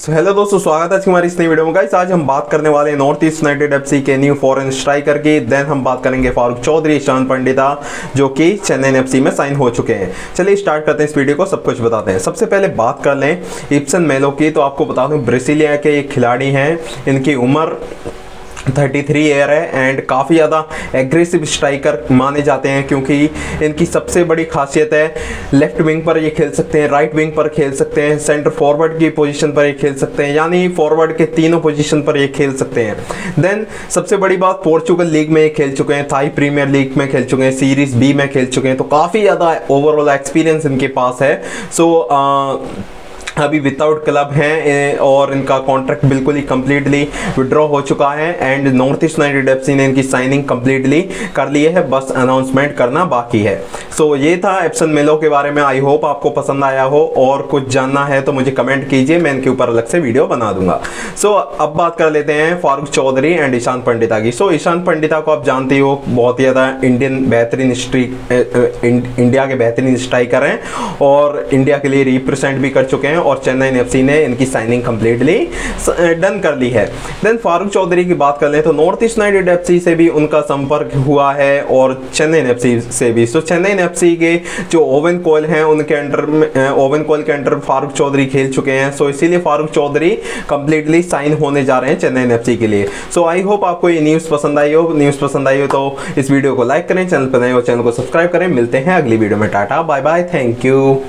So hello दोस्तों, स्वागत है आज हमारी इस नई वीडियो में। गाइस आज हम बात करने वाले हैं नॉर्थ ईस्ट यूनाइटेड एफसी के न्यू फॉरेन स्ट्राइकर की। देन हम बात करेंगे फारूक चौधरी ईशान पंडिता, जो कि चेन्नई एफसी में साइन हो चुके हैं। चलिए स्टार्ट करते हैं इस वीडियो को, सब कुछ बताते हैं। सबसे पहले बात कर लें इप्सन मेलो की। तो आपको बता दूँ ब्रेसिलिया के एक खिलाड़ी हैं। इनकी उम्र 33 एयर है एंड काफ़ी ज़्यादा एग्रेसिव स्ट्राइकर माने जाते हैं क्योंकि इनकी सबसे बड़ी खासियत है लेफ़्ट विंग पर ये खेल सकते हैं राइट विंग पर खेल सकते हैं सेंटर फॉरवर्ड की पोजीशन पर ये खेल सकते हैं यानी फॉरवर्ड के तीनों पोजीशन पर ये खेल सकते हैं। देन सबसे बड़ी बात पोर्चुगल लीग में ये खेल चुके हैं थाई प्रीमियर लीग में खेल चुके हैं सीरीज़ बी में खेल चुके हैं तो काफ़ी ज़्यादा ओवरऑल एक्सपीरियंस इनके पास है। सो so, अभी विदाउट क्लब हैं और इनका कॉन्ट्रैक्ट बिल्कुल ही कम्प्लीटली विड्रॉ हो चुका है and north east united FC ने इनकी साइनिंग कम्प्लीटली कर ली है बस अनाउंसमेंट करना बाकी है। सो so, ये था एप्सन मेलो के बारे में आई होप आपको पसंद आया हो और कुछ जानना है तो मुझे कमेंट कीजिए मैं इनके ऊपर अलग से वीडियो बना दूँगा। सो so, अब बात कर लेते हैं फारूक चौधरी एंड ईशान पंडिता की। सो so, ईशान पंडिता को आप जानते हो बहुत ही ज़्यादा इंडियन बेहतरीन स्ट्रीक इंडिया के बेहतरीन स्ट्राइकर हैं और इंडिया के लिए रिप्रेजेंट भी कर चुके हैं और चेन्नई एफ़ ने इनकी साइनिंग कम्प्लीटली डन कर ली है। देन फारूक चौधरी की बात कर लें तो नॉर्थ ईस्ट यूनाइटेड एफ़ से भी उनका संपर्क हुआ है और चेन्नई एफ़ से भी। तो चेन्नई एफ़ के जो ओवन कोयल हैं, उनके अंडर ओवन कोयल के अंडर फारूक चौधरी खेल चुके हैं। सो इसीलिए फारूक चौधरी कंप्लीटली साइन होने जा रहे हैं चेन्नई एफ़ के लिए। सो आई होप आपको ये न्यूज़ पसंद आई हो। न्यूज़ पसंद आई हो तो इस वीडियो को लाइक करें चैनल पर नए हो चैनल को सब्सक्राइब करें। मिलते हैं अगली वीडियो में। Tata bye bye thank you